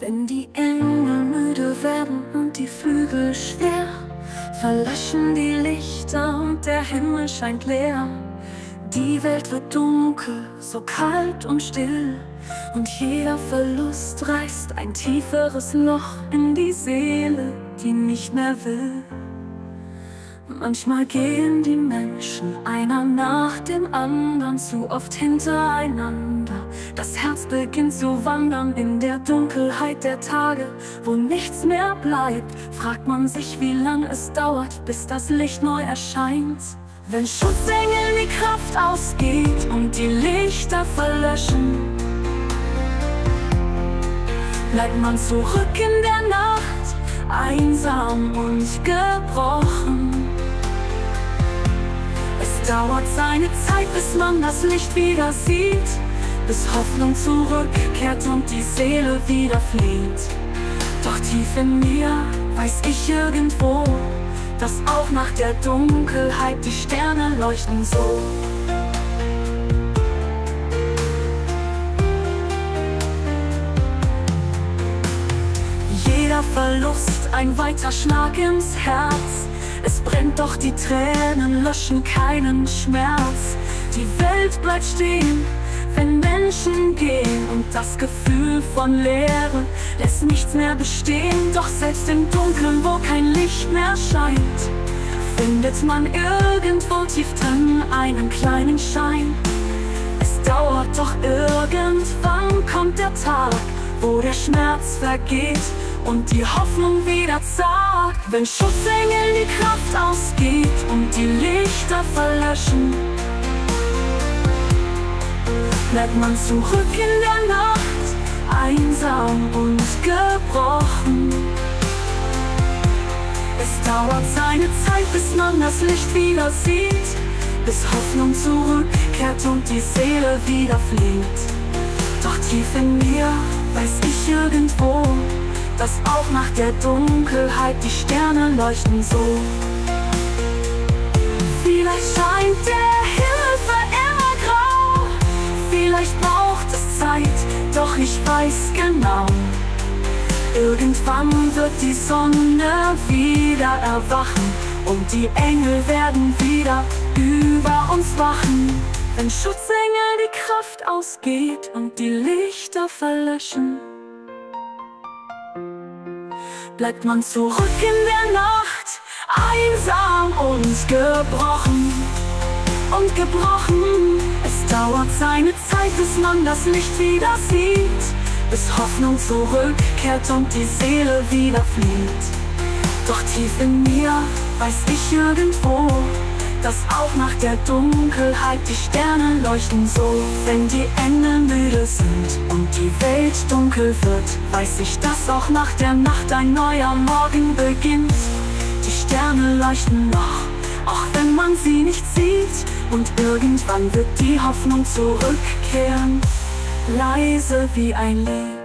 Wenn die Engel müde werden und die Flügel schwer, verlöschen die Lichter und der Himmel scheint leer. Die Welt wird dunkel, so kalt und still, und jeder Verlust reißt ein tieferes Loch in die Seele, die nicht mehr will. Manchmal gehen die Menschen einer nach dem anderen zu oft hintereinander. Das Herz beginnt zu wandern in der Dunkelheit der Tage, wo nichts mehr bleibt. Fragt man sich, wie lange es dauert, bis das Licht neu erscheint. Wenn Schutzengel die Kraft ausgeht und die Lichter verlöschen, bleibt man zurück in der Nacht, einsam und gebrochen dauert seine Zeit, bis man das Licht wieder sieht, bis Hoffnung zurückkehrt und die Seele wieder flieht. Doch tief in mir weiß ich irgendwo, dass auch nach der Dunkelheit die Sterne leuchten so. Jeder Verlust ein weiter Schlag ins Herz doch die Tränen löschen keinen Schmerz. Die Welt bleibt stehen, wenn Menschen gehen. Und das Gefühl von Leere lässt nichts mehr bestehen. Doch selbst im Dunkeln, wo kein Licht mehr scheint, findet man irgendwo tief drin einen kleinen Schein. Es dauert, doch irgendwann kommt der Tag, wo der Schmerz vergeht und die Hoffnung wieder zagt, wenn Schutzengel die Kraft ausgeht und die Lichter verlöschen. Bleibt man zurück in der Nacht, einsam und gebrochen. Es dauert seine Zeit, bis man das Licht wieder sieht, bis Hoffnung zurückkehrt und die Seele wieder fliegt. Doch tief in mir weiß ich irgendwo, dass auch nach der Dunkelheit die Sterne leuchten so. Vielleicht scheint der Himmel für immer grau, vielleicht braucht es Zeit, doch ich weiß genau. Irgendwann wird die Sonne wieder erwachen und die Engel werden wieder über uns wachen. Wenn Schutzengel die Kraft ausgeht und die Lichter verlöschen bleibt man zurück in der Nacht, einsam und gebrochen. Und gebrochen, es dauert seine Zeit, bis man das Licht wieder sieht, bis Hoffnung zurückkehrt und die Seele wieder flieht. Doch tief in mir weiß ich irgendwo, dass auch nach der Dunkelheit die Sterne leuchten so. Wenn die Engel müde sind und die Welt dunkel wird, weiß ich, dass auch nach der Nacht ein neuer Morgen beginnt. Die Sterne leuchten noch, auch wenn man sie nicht sieht. Und irgendwann wird die Hoffnung zurückkehren, leise wie ein Lied.